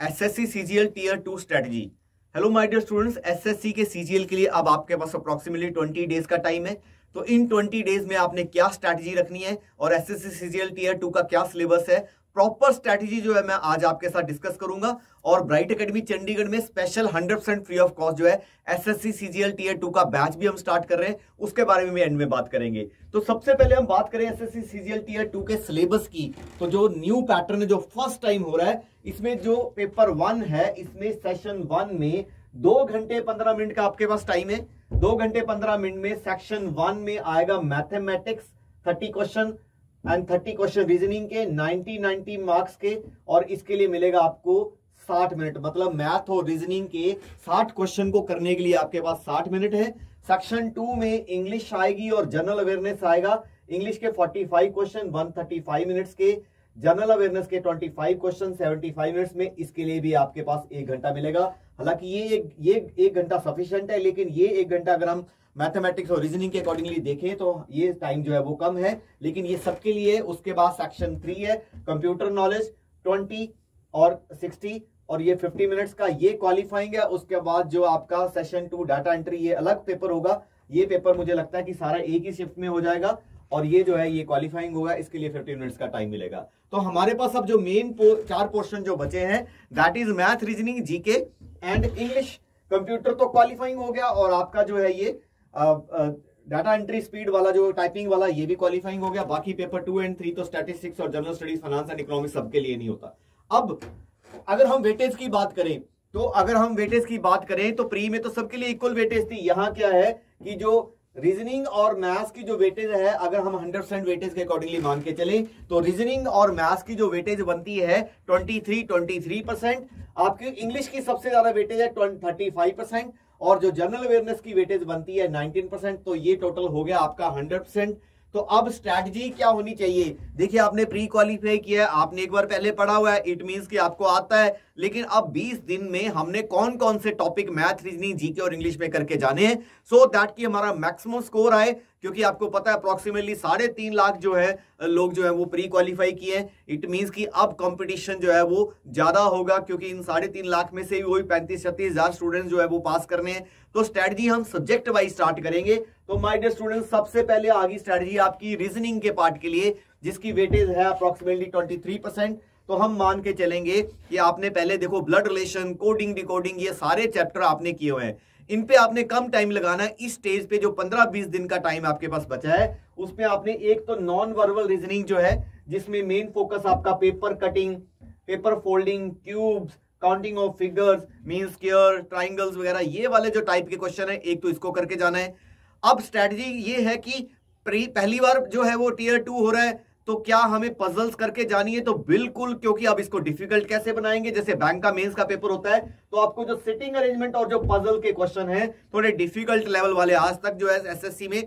SSC CGL tier two strategy hello my dear students SSC के CGL के लिए अब आपके पास अप्रोक्सीमेटली ट्वेंटी डेज़ का टाइम है। तो इन ट्वेंटी डेज़ में आपने क्या स्ट्रैटेजी रखनी है और एसएससी सीजीएल टीयर टू का क्या सिलेबस है? प्रॉपर स्ट्रैटेजी जो है मैं आज आपके साथ डिस्कस करूँगा और ब्राइट एकेडमी चंडीगढ़ में special 100 percent free of cost जो है एसएससी सीजीएल टीयर टू का बैच भी हम स्टार्ट कर रहे हैं। उसके बारे में भी एंड में बात करेंगे। तो सबसे पहले हम बात करें एसएससी सीजीएल टीयर टू के सिलेबस की। तो जो न्यू पैटर्न जो फ़र्स्ट टाइम हो रहा है, इसमें जो पेपर वन है, इसमें सेशन वन में दो घंटे पंद्रह मिनट का आपके पास टाइम है। दो घंटे पंद्रह मिनट में सेक्शन वन में आएगा mathematics thirty question and thirty question reasoning के नाइनटी नाइनटी मार्क्स के, और इसके लिए मिलेगा आपको साठ मिनट मतलब मैथ और रीजनिंग के साठ क्वेश्चन को करने के लिए आपके पास साठ मिनट है। सेक्शन टू में इंग्लिश आएगी और जनरल अवेयरनेस आएगा। इंग्लिश के 45 क्वेश्चन 135 मिनट्स के। जनरल अवेयरनेस के 25 क्वेश्चन 75 मिनट्स में इसके लिए भी आपके पास एक घंटा मिलेगा। हालाँकि ये एक ये एक घंटा सफिशियंट है, लेकिन ये एक घंटा अगर हम मैथमेटिक्स और रीजनिंग के अकॉर्डिंगली देखें तो ये टाइम जो है वो कम है लेकिन ये सबके लिए उसके बाद सेक्शन थ्री है कंप्यूटर नॉलेज ट्वेंटी और सिक्सटी और ये 50 मिनट्स का ये क्वालिफाइंग है उसके बाद जो आपका सेशन टू डाटा एंट्री ये अलग पेपर होगा। ये पेपर मुझे लगता है कि सारा एक ही शिफ्ट में हो जाएगा और ये जो है ये क्वालिफाइंग होगा इसके लिए 50 मिनट्स का टाइम मिलेगा। तो हमारे पास अब जो मेन पो, चार पोर्शन जो बचे हैं that is math reasoning GK and English computer तो क्वालिफाइंग हो गया और आपका जो है ये डाटा एंट्री स्पीड वाला जो टाइपिंग वाला, ये भी क्वालिफाइंग हो गया। बाकी पेपर टू एंड थ्री तो स्टैटिस्टिक्स और general studies finance and economics सबके लिए नहीं होता। अब, अगर हम वेटेज की बात करें तो अगर हम वेटेज की बात करें तो प्री में तो सबके लिए इक्वल वेटेज थी। यहाँ क्या है कि जो रीजनिंग और मैथ्स की जो वेटेज है, अगर हम 100 परसेंट वेटेज के अकॉर्डिंगली मान के चले तो रीजनिंग और मैथ्स की जो वेटेज बनती है 23 23 परसेंट आपकी इंग्लिश की सबसे ज़्यादा वेटेज है 35 परसेंट और जो जनरल अवेयरनेस की वेटेज बनती है 19 परसेंट तो ये टोटल हो गया आपका 100 परसेंट तो अब स्ट्रैटेजी क्या होनी चाहिए? देखिए, आपने प्री क्वालिफाई किया है, आपने एक बार पहले पढ़ा हुआ है इट मींस कि आपको आता है। लेकिन अब 20 दिन में हमने कौन कौन से टॉपिक मैथ रीजनिंग जीके और इंग्लिश में करके जाने हैं। सो दैट की हमारा मैक्सिमम स्कोर आए, क्योंकि आपको पता है अप्रोक्सीमेटली साढ़े तीन लाख जो है, लोग जो है वो प्री क्वालिफाई किए इट मींस कि अब कंपटीशन जो है वो ज़्यादा होगा, क्योंकि इन साढ़े तीन लाख में से वही पैंतीस, छत्तीस हज़ार स्टूडेंट जो है वो पास करने हैं। तो स्ट्रेटजी हम सब्जेक्ट वाइज स्टार्ट करेंगे। तो माई डियर स्टूडेंट सबसे पहले आगे स्ट्रेटजी आपकी रीजनिंग के पार्ट के लिए, जिसकी वेटेज है अप्रोक्सीमेटली ट्वेंटी तो हम मान के चलेंगे कि आपने पहले देखो ब्लड रिलेशन कोडिंग डिकोडिंग ये सारे चैप्टर आपने किए हुए हैं। इन पे आपने कम टाइम लगाना है। इस स्टेज पे जो 15-20 दिन का टाइम आपके पास बचा है, उसमें आपने एक तो नॉन वर्बल रीजनिंग जो है, जिसमें मेन फोकस आपका paper cutting paper folding cubes counting of figures mean square triangles वगैरह, ये वाले जो टाइप के क्वेश्चन है, एक तो इसको करके जाना है। अब स्ट्रेटजी ये है कि पहली बार जो है वो टीयर टू हो रहा है तो क्या हमें पजल्स करके जानी है? तो बिल्कुल, क्योंकि आप इसको डिफ़िकल्ट कैसे बनाएँगे? जैसे बैंक का मेंस का पेपर होता है तो आपको जो सिटिंग अरेंजमेंट और जो पजल के क्वेश्चन है, थोड़े डिफ़िकल्ट लेवल वाले आज तक जो है एसएससी में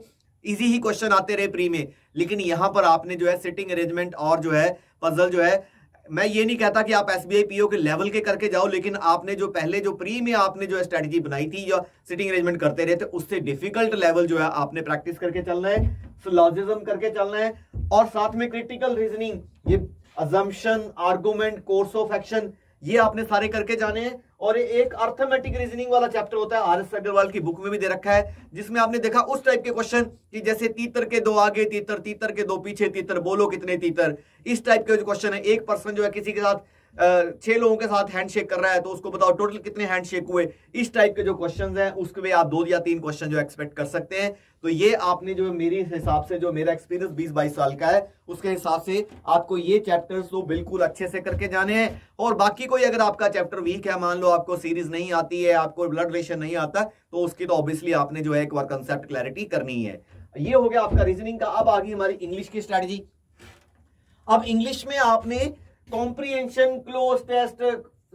इजी ही क्वेश्चन आते रहे प्री में। लेकिन यहाँ पर आपने जो है सिटिंग अरेंजमेंट और जो है पजल जो है मैं ये नहीं कहता कि आप एस बी पीओ के लेवल के करके जाओ, लेकिन आपने जो पहले जो प्री में आपने जो स्ट्रेटजी बनाई थी या सिटिंग अरेंजमेंट करते रहे थे, उससे डिफ़िकल्ट लेवल जो है आपने प्रैक्टिस करके चलना है सिलॉजिज्म करके चलना है, और साथ में क्रिटिकल रीजनिंग ये assumption argument course of action ये आपने सारे करके जाने हैं। और एक अर्थमेटिक रीजनिंग वाला चैप्टर होता है आर एस अग्रवाल की बुक में भी दे रखा है, जिसमें आपने देखा उस टाइप के क्वेश्चन कि जैसे तीतर के दो आगे तीतर तीतर के दो पीछे तीतर, बोलो कितने तीतर। इस टाइप के जो क्वेश्चन है, एक पर्सन जो है किसी के साथ छह लोगों के साथ हैंडशेक कर रहा है तो उसको बताओ टोटल कितने हैंडशेक हुए? इस टाइप के जो क्वेश्चंस हैं, उसके भी आप दो या तीन क्वेश्चन जो एक्सपेक्ट कर सकते हैं। तो ये आपने जो मेरे हिसाब से, जो मेरा एक्सपीरियंस 20-22 साल का है, उसके हिसाब से आपको ये चैप्टर्स तो बिल्कुल अच्छे से करके जाने हैं। और बाकी कोई अगर आपका चैप्टर वीक है, मान लो आपको सीरीज़ नहीं आती है, आपको ब्लड रिलेशन नहीं आता तो उसकी तो ऑब्वियसली आपने जो है एक बार कंसेप्ट क्लैरिटी करनी है। ये हो गया आपका रीजनिंग का। अब आ गई हमारी इंग्लिश की स्ट्रेटजी अब इंग्लिश में आपने comprehension cloze test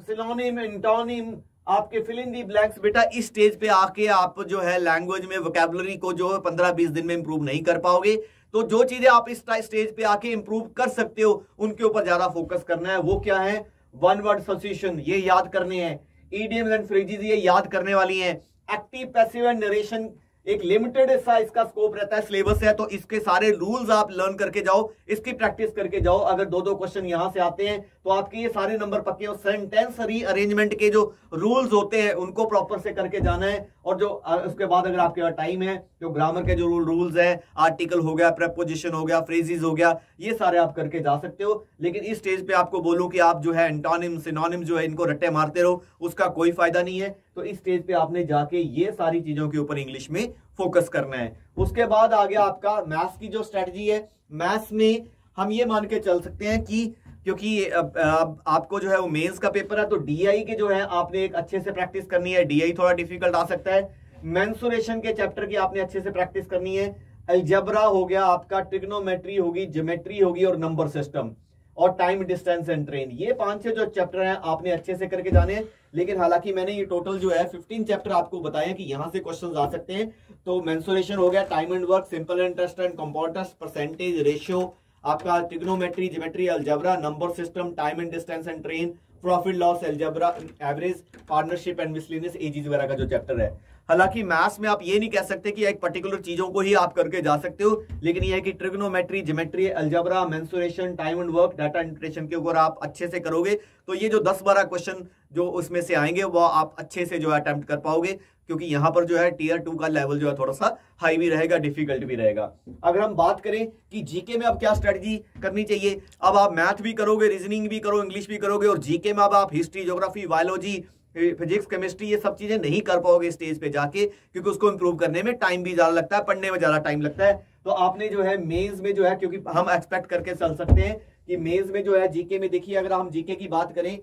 synonym antonym आपके फिल इन दी ब्लैंक्स बेटा, इस स्टेज पे आके आप जो है लैंग्वेज में वोकेबलरी को जो है पंद्रह बीस दिन में इंप्रूव नहीं कर पाओगे। तो जो चीज़ें आप इस स्टेज पे आके इंप्रूव कर सकते हो, उनके ऊपर ज़्यादा फोकस करना है। वो क्या है? वन वर्ड सब्सिट्यूशन ये याद करने हैं। ईडीएम एंड फ्रेजेस ये याद करने वाली हैं। एक्टिव पैसिव एंड नरेशन एक लिमिटेड सा इसका स्कोप रहता है सिलेबस है तो इसके सारे रूल्स आप लर्न करके जाओ, इसकी प्रैक्टिस करके जाओ। अगर दो दो क्वेश्चन यहाँ से आते हैं तो आपके ये सारे नंबर पक्के और सेंटेंस रीअरेंजमेंट के जो रूल्स होते हैं, उनको प्रॉपर से करके जाना है। और जो उसके बाद अगर आपके पास टाइम है, जो ग्रामर के जो रूल रूल्स है आर्टिकल हो गया प्रेपोजिशन हो गया फ्रेजिज हो गया, ये सारे आप करके जा सकते हो। लेकिन इस स्टेज पे आपको बोलूँ कि आप जो है एंटोनिम सिनोनिम जो है, इनको रट्टे मारते रहो, उसका कोई फ़ायदा नहीं है। तो इस स्टेज पे आपने जाके ये सारी चीज़ों के ऊपर इंग्लिश में फोकस करना है। उसके बाद आ गया आपका मैथ्स की जो स्ट्रेटजी है मैथ्स में हम ये मान के चल सकते हैं कि क्योंकि अब, अब आपको जो है वो मेंस का पेपर है तो डीआई के जो है आपने एक अच्छे से प्रैक्टिस करनी है। डीआई थोड़ा डिफ़िकल्ट आ सकता है। मेंसुरेशन के चैप्टर की आपने अच्छे से प्रैक्टिस करनी है। एल्जबरा हो गया आपका ट्रिग्नोमेट्री होगी ज्योमेट्री होगी और नंबर सिस्टम और टाइम डिस्टेंस एंड ट्रेन ये पाँच छह जो चैप्टर हैं, आपने अच्छे से करके जाने लेकिन हालाँकि मैंने ये टोटल जो है 15 चैप्टर आपको बताया कि यहाँ से क्वेश्चन आ सकते हैं। तो मेंसुरेशन हो गया time and work simple interest and compound percentage ratio आपका trigonometry geometry algebra number system time and distance and train profit loss algebra average partnership and miscellaneous ages वगैरह का जो चैप्टर है। हालाँकि मैथ्स में आप ये नहीं कह सकते कि एक पर्टिकुलर चीज़ों को ही आप करके जा सकते हो, लेकिन यह है कि trigonometry geometry algebra mensuration time and work data interpretation के ऊपर आप अच्छे से करोगे तो ये जो 10 बारह क्वेश्चन जो उसमें से आएँगे वो आप अच्छे से जो है अटेम्प्ट कर पाओगे, क्योंकि यहाँ पर जो है टीयर टू का लेवल जो है थोड़ा सा हाई भी रहेगा डिफ़िकल्ट भी रहेगा। अगर हम बात करें कि जीके में अब क्या स्ट्रेटजी करनी चाहिए, अब आप मैथ भी करोगे रीजनिंग भी करो इंग्लिश भी करोगे, और जीके में अब आप history geography biology physics chemistry ये सब चीज़ें नहीं कर पाओगे स्टेज पे जाके, क्योंकि उसको इंप्रूव करने में टाइम भी ज़्यादा लगता है, पढ़ने में ज़्यादा टाइम लगता है। तो आपने जो है मेज में जो है, क्योंकि हम एक्सपेक्ट करके चल सकते हैं कि मेज में जो है जीके में देखिए, अगर हम जीके की बात करें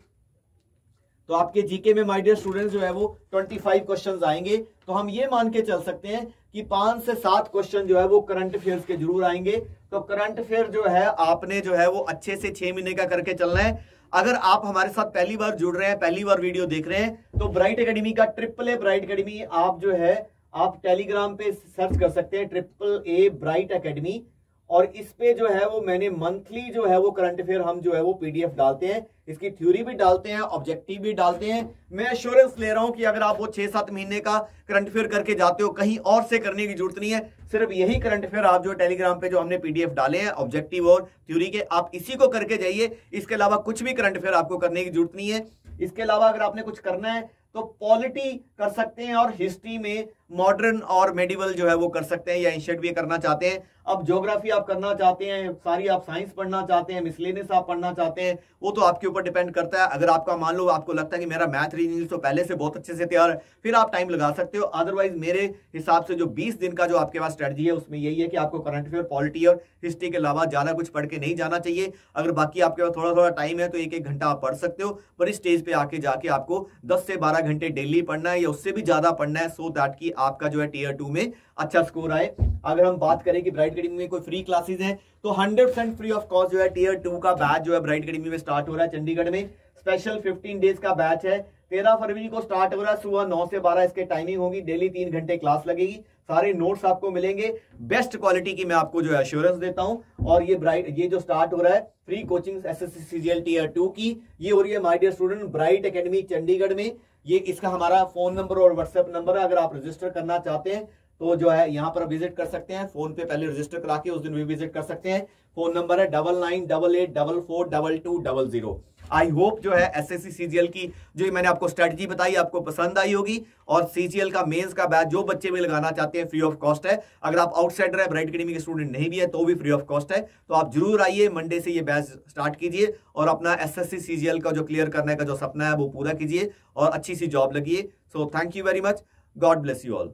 तो आपके जीके में माय डियर जो है वो 25 क्वेश्चंस आएँगे। तो हम ये मान के चल सकते हैं कि पाँच से सात क्वेश्चन जो है वो करंट अफेयर्स के ज़रूर आएँगे। तो करंट अफेयर जो है, आपने जो है वो अच्छे से छह महीने का करके चलना है। अगर आप हमारे साथ पहली बार जुड़ रहे हैं, पहली बार वीडियो देख रहे हैं तो ब्राइट अकेडमी का ट्रिपल ए ब्राइट अकेडमी आप जो है, आप टेलीग्राम पे सर्च कर सकते हैं, ट्रिपल ए ब्राइट एकेडमी। और इस पे जो है वो मैंने मंथली जो है वो करंट अफेयर हम जो है वो पीडीएफ डालते हैं। इसकी थ्योरी भी डालते हैं ऑब्जेक्टिव भी डालते हैं। मैं एश्योरेंस ले रहा हूँ कि अगर आप वो छह सात महीने का करंट अफेयर करके जाते हो, कहीं और से करने की ज़रूरत नहीं है। सिर्फ़ यही करंट अफेयर आप जो टेलीग्राम पे जो हमने पीडीएफ डाले हैं ऑब्जेक्टिव और थ्योरी के, आप इसी को करके जाइए। इसके अलावा कुछ भी करंट अफेयर आपको करने की ज़रूरत नहीं है। इसके अलावा अगर आपने कुछ करना है तो पॉलिटी कर सकते हैं और हिस्ट्री में मॉडर्न और मेडिवल जो है वो कर सकते हैं या इंशर्ट भी करना चाहते हैं। अब ज्योग्राफी आप करना चाहते हैं, सारी आप साइंस पढ़ना चाहते हैं मिसलेनियस आप पढ़ना चाहते हैं, वो तो आपके ऊपर डिपेंड करता है। अगर आपका मान लो आपको लगता है कि मेरा मैथ रीजनिंग तो पहले से बहुत अच्छे से तैयार है, फिर आप टाइम लगा सकते हो। अदरवाइज़ मेरे हिसाब से जो बीस दिन का जो आपके पास स्ट्रेटजी है, उसमें यही है कि आपको करंट अफेयर पॉलिटी और हिस्ट्री के अलावा ज़्यादा कुछ पढ़ के नहीं जाना चाहिए। अगर बाकी आपके पास थोड़ा थोड़ा टाइम है तो एक एक घंटा आप पढ़ सकते हो, पर इस स्टेज पर आके जाके आपको दस से बारह घंटे डेली पढ़ना है या उससे भी ज़्यादा पढ़ना है सो दैट की आपका जो है टीयर टू में अच्छा स्कोर आए। अगर हम बात करें कि ब्राइट अकेडमी में कोई फ्री क्लासेस है तो 100 परसेंट फ्री ऑफ़ कॉस्ट जो है टीयर टू का बैच जो है ब्राइट अकेडमी में स्टार्ट हो रहा है चंडीगढ़ में। स्पेशल 15 डेज़ का बैच है। तेरह फरवरी को स्टार्ट हो रहा है, सुबह नौ से बारह इसके टाइमिंग होगी। डेली तीन घंटे क्लास लगेगी। सारे नोट्स आपको मिलेंगे। बेस्ट क्वालिटी की मैं आपको जो है अश्योरेंस देता हूँ। और ये ब्राइट ये जो स्टार्ट हो रहा है free coaching S S C CGL tier two की। ये हो रही है my dear student bright academy Chandigarh में। ये इसका हमारा फ़ोन नंबर और व्हाट्सएप नंबर है। अगर आप रजिस्टर करना चाहते हैं तो जो है, यहाँ पर विज़िट कर सकते हैं। फ़ोन पे पहले रजिस्टर करा के उस दिन भी विज़िट कर सकते हैं। फ़ोन नंबर है double nine double eight double four double two double zero I hope जो है एस एस सीजीएल की जो मैंने आपको स्ट्रेटजी बताई, आपको पसंद आई होगी। और सीजीएल का मेंस का बैच जो बच्चे भी लगाना चाहते हैं फ्री ऑफ़ कॉस्ट है। अगर आप आउटसाइडर है ब्राइट अकेडमी के स्टूडेंट नहीं भी है तो भी फ्री ऑफ़ कॉस्ट है। तो आप ज़रूर आइए मंडे से ये बैच स्टार्ट कीजिए और अपना एस सीजीएल का जो क्लियर करने का जो सपना है, वो पूरा कीजिए और अच्छी सी job लगिए। So thank you very much God bless you all